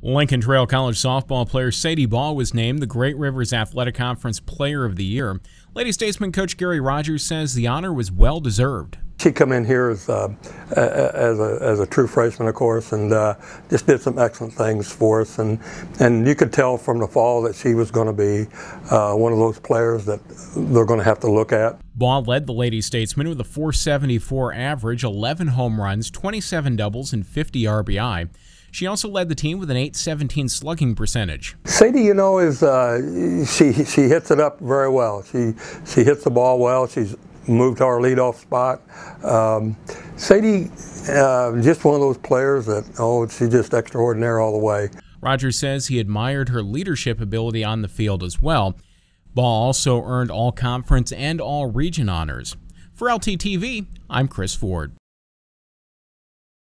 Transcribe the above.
Lincoln Trail College softball player Sadie Baugh was named the Great Rivers Athletic Conference Player of the Year. Lady Statesmen coach Gary Rogers says the honor was well deserved. She come in here as, uh, as, a, as a true freshman, of course, and uh, just did some excellent things for us. And, and you could tell from the fall that she was going to be uh, one of those players that they're going to have to look at. Baugh led the Lady Statesmen with a 474 average, 11 home runs, 27 doubles, and 50 RBI. She also led the team with an 817 slugging percentage. Sadie, you know, is uh, she she hits it up very well. She she hits the ball well. She's moved to our leadoff spot. Um, Sadie, uh, just one of those players that oh, she's just extraordinary all the way. Rogers says he admired her leadership ability on the field as well. Baugh also earned all conference and all region honors. For LTTV, I'm Chris Ford.